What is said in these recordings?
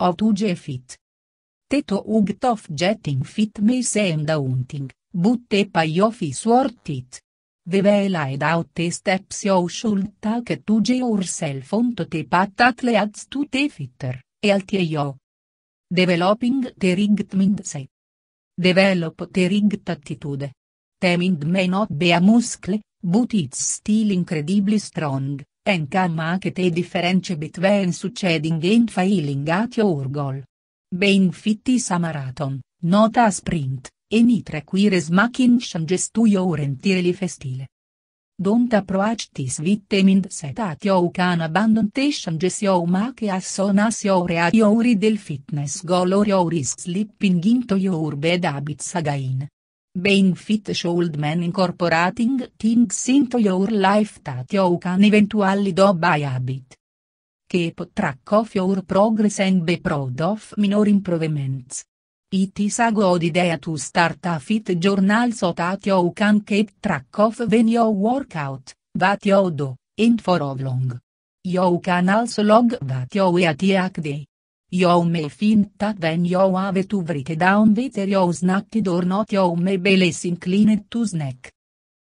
How to get fit. Teto ugt of getting fit may seem daunting, but the payoff is worth it. The laid out the steps you should take to get yourself onto the path that leads to the fitter, healthier you. Developing the rigged mindset. Develop the rigged attitude. The mind may not be a muscle, but it's still incredibly strong, and can make the difference between succeeding and failing at your goal. Being fit is a marathon, not a sprint, and it requires making changes to your entire lifestyle. Don't approach this with the mindset that you can abandon the changes you make as soon as you reach your ideal fitness goal or you risk slipping into your bad habits again. Being fit should mean incorporating things into your life that you can eventually do by habit. Keep track of your progress and be proud of minor improvements. It is a good idea to start a fit journal so that you can keep track of when you work out, what you do, and for how long. You can also log what you eat each day. May find that when you have to write down whether you snacked or not you may be less inclined to snack.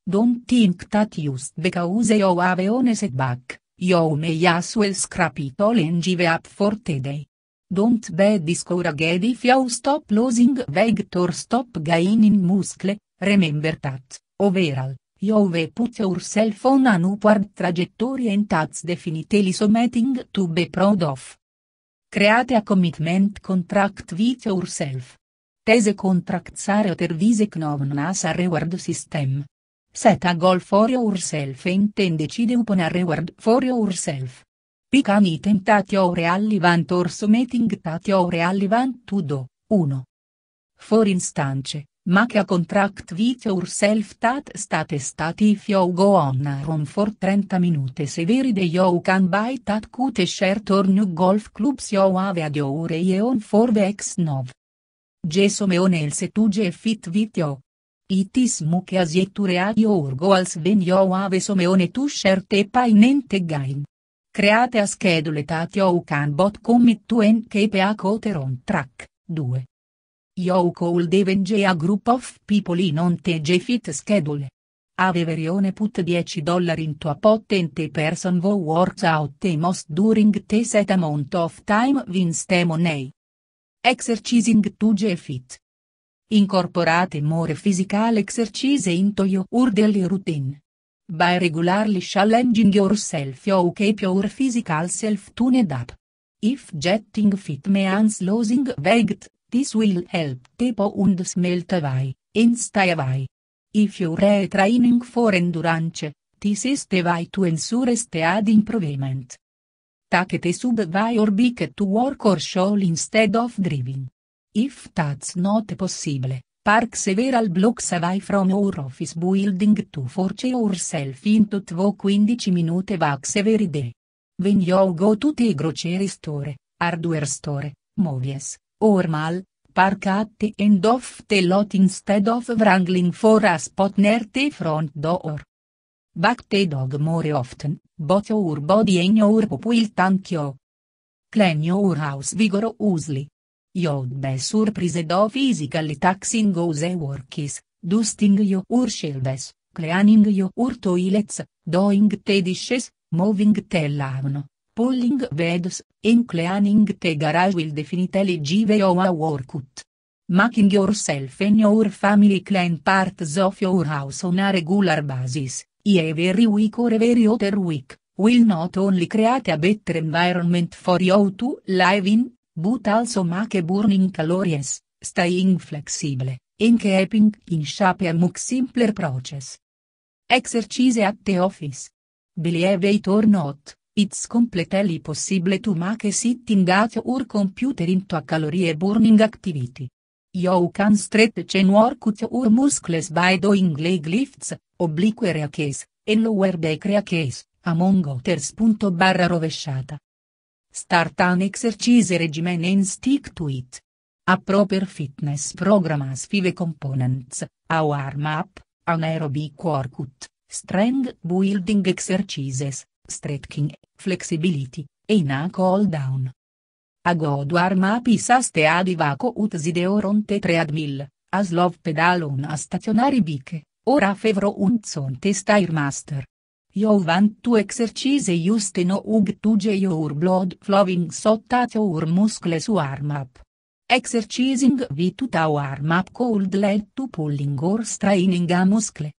Don't think that just because you have on setback, you may as well scrap it all and give up for today. Don't be discouraged if you stop losing weight or stop gaining muscle, remember that, overall, you have put yourself on an upward trajectory and that's definitely something to be proud of. Create a commitment contract with yourself. Tese contracts are otherwise known as a reward system. Set a goal for yourself and then decide upon a reward for yourself. Pick an item that you really want or something that you really want to do. 1. For instance, make a contract with yourself that states that if you go on a run for 30 minutes every day you can buy that cute shirt or new golf clubs you have ad your own for weeks now. Gesome on else to get fit with you. It is much easier to reach your goals when you have some on to share the pain and gain. Create a schedule that you can both commit to and keep a quarter on track. 2. You could even a group of people in on the fit schedule. Aveverione put 10 dollari into a pot and the person who works out the most during the set amount of time wins the money. Exercising to get fit. Incorporate more physical exercise into your daily routine. By regularly challenging yourself you keep your physical self tuned up. If getting fit means losing weight, this will help the pound smelt away, and stay away. If you're training for endurance, this is the way to ensure steady improvement. Take the subway or bike to work or show instead of driving. If that's not possible, Park several blocks away from your office building to force yourself into 15 minute walks every day. When you go to the grocery store, hardware store, movies, or mall, park at end of the lot instead of wrangling for a spot near the front door. Back the dog more often, both your body and your poop will thank you. Clean your house vigorously. You'd be surprised of physically taxing those works, dusting your shelves, cleaning your toilets, doing the dishes, moving the lawn, pulling beds, and cleaning the garage will definitely give you a workout. Making yourself and your family clean parts of your house on a regular basis, every week or every other week, will not only create a better environment for you to live in, but also make burning calories, staying flexible, and keeping in shape a much simpler process. Exercise at the office. Believe it or not, it's completely possible to make sitting at your computer into a calorie burning activity. You can stretch and work with your muscles by doing leg lifts, oblique reaches, and lower back reaches, among others. Barra rovesciata. Start an exercise regimen and stick to it. A proper fitness program has five components, a warm-up, an aerobic workout, strength building exercises, stretching, flexibility, and a cool down. Ago warm up isaste adi vaco ut zideoronte treadmill, aslov pedalon a stationari biche, ora fevro un zon testair master. Jo want to exercise juste no ug tuge your blood flowing sottat your muscles warm up. Exercising vi tuta warm up cold led to pulling or straining a muscle.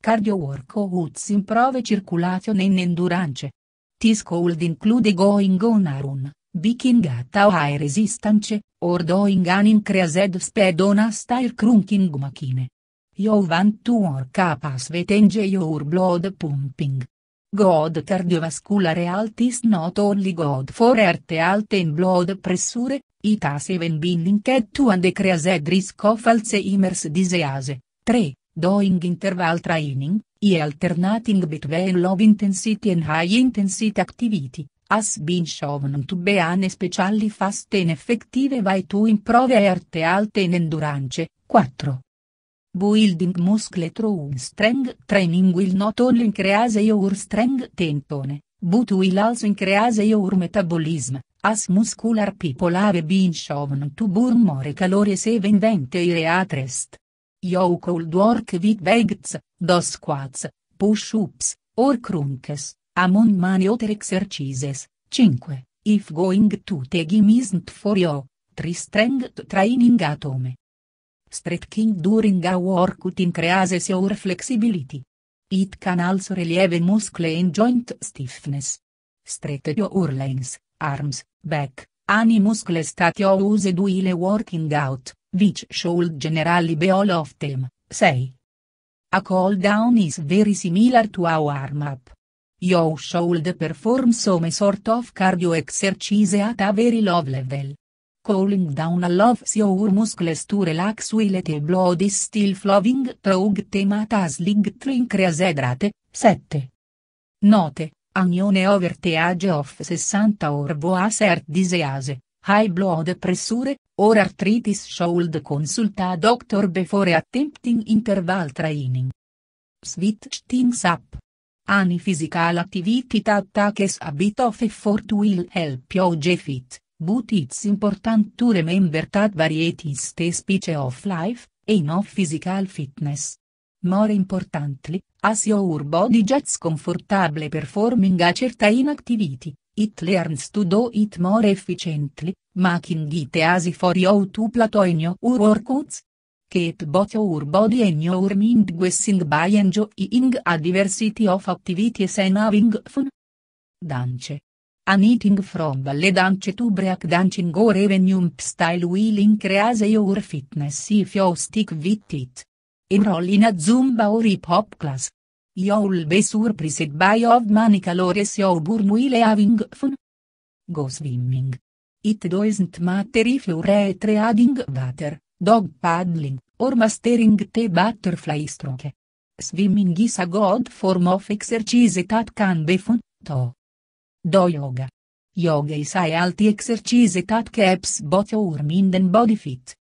Cardio workouts improve circulation in endurance. This could include going on a run, biking at a high resistance, or doing an increased speed on a stair crunking machine. You want to work up as your blood pumping. God cardiovascular health is not only good for heart health and blood pressure, it has even been linked to a decreased risk of Alzheimer's disease. 3. Doing interval training, e alternating between low intensity and high intensity activity, has been shown to be an especially fast and effective way to improve heart health and endurance. 4. Building muscle through strength training will not only increase your strength tentone, but will also increase your metabolism, as muscular people have been shown to burn more calories even when they at rest. You could work with weights, do squats, push-ups, or crunches, among many other exercises. 5. If going to the gym isn't for you, try strength training at home. Stretching during a workout increases your flexibility. It can also relieve muscle and joint stiffness. Stretch your legs, arms, back, any muscles that you use while working out which should generally be all of them, say. A cool down is very similar to a warm up. You should perform some sort of cardio exercise at a very low level. Cooling down allows your muscles to relax while the blood is still flowing through them at a slightly increased rate. 7. Note, anione over the age of 60 or boas heart disease, high blood pressure, or arthritis should consult a doctor before attempting interval training. Switch things up. Any physical activity that takes a bit of effort will help you get fit, but it's important to remember that variety is the speech of life, and of physical fitness. More importantly, as your body gets comfortable performing a certain activity, it learns to do it more efficiently, making it easy for you to plateau in your workouts. Keep both your body and your mind guessing by enjoying a diversity of activities and having fun. Dance. Anything from ballet dance to break dancing or even jump style will increase your fitness if you stick with it. Enroll in a Zumba or hip hop class. You'll be surprised by how many calories you burn while having fun. Go swimming. It doesn't matter if you're adding water, dog paddling, or mastering the butterfly stroke. Swimming is a good form of exercise that can be fun, too. Do yoga. Yoga is a healthy exercise that keeps both your mind and body fit.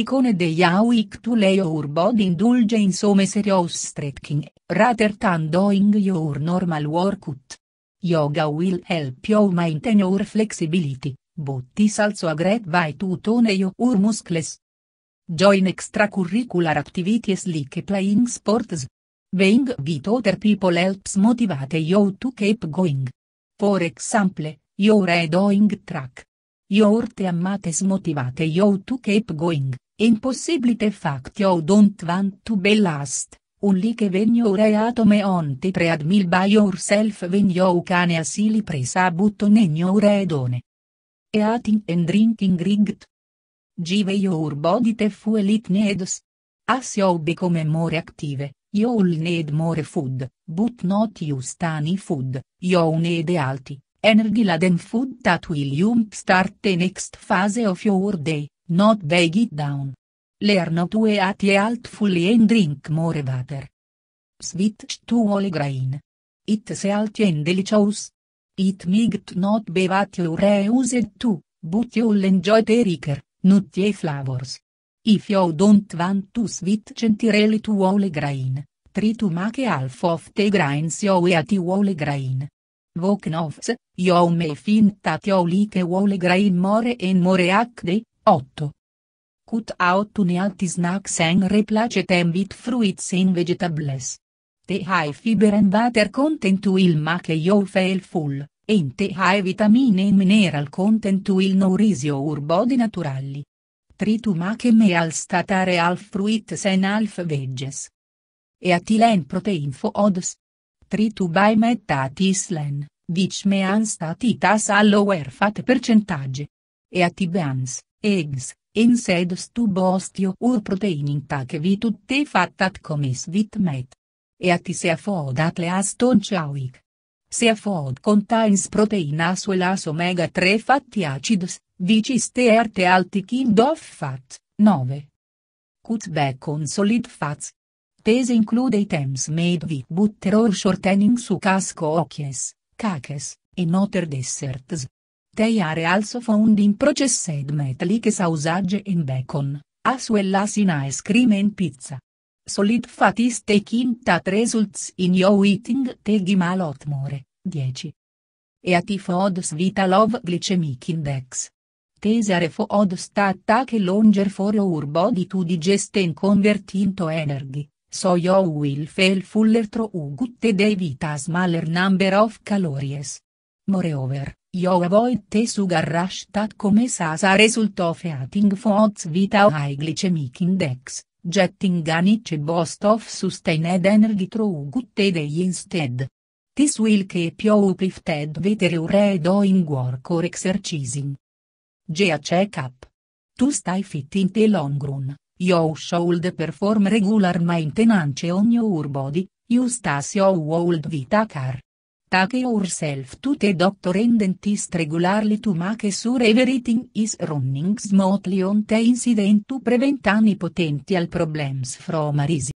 Picone dei a week to lay your body indulge in some serious stretching, rather than doing your normal workout. Yoga will help you maintain your flexibility, but is also a great way to tone your muscles. Join extracurricular activities like playing sports. Being with other people helps motivate you to keep going. For example, you're doing track, Your teammates motivate you to keep going, impossible the fact you don't want to be last, only when you're at home on the treadmill by yourself when you can easily press a button in your Eating and drinking rigged. Give your body the fuel it needs. As you become more active, you'll need more food, but not just any food, you need healthy, energy-laden food that will start the next phase of your day, not beg it down. Learn to eat healthfully and drink more water. Switch to whole grain. It's healthy and delicious. It might not be what you're used to, but you'll enjoy the richer, nutty flavors. If you don't want to switch entirely to whole grain, try to make half of the grains you eat whole grain. Voknovs, yo me fintat yo like wole grain more en more acde, 8. Cut out unialti snacks en replacetem vit fruits in vegetables. Te hai fiber en water content il ma che yo fail full, en te hai vitamine e mineral content il nourisio urbodi naturali. Tritu ma che me al statare alf fruits en alf veges. E atilen protein foods, tritu by metatislen, vich me han statitas allower fat percentage. E atibans, eggs, insed stubo ostio ur protein intake vi tutte fattat comis vit met. E ati se afodat le aston chawik. Se afod contains protein as well as omega 3 fatty acids, vicis te erte alti kind of fat, 9. Cut bacon solid fats, These include items made with butter or shortening su casco ochies, cakes, and other desserts. They are also found in processed metallic sausage and bacon, as well as in ice cream and pizza. Solid fat is taking that results in you eating taking a lot more, 10. E a foods vital of glycemic index. These are foods that take longer for your body to digest and convert into energy. So you will feel fuller through good day with a smaller number of calories. Moreover, you avoid the sugar rush that comes as a result of eating foods with a high glycemic index, getting a niche boost of sustained energy through good day instead. This will keep you uplifted whether you're doing work or exercising. G a checkup. To stay fit in the long run. You should perform regular maintenance on your body, you would with a car. Take yourself to the doctor and dentist regularly to make sure everything is running smoothly on the incident to prevent any potential problems from arising.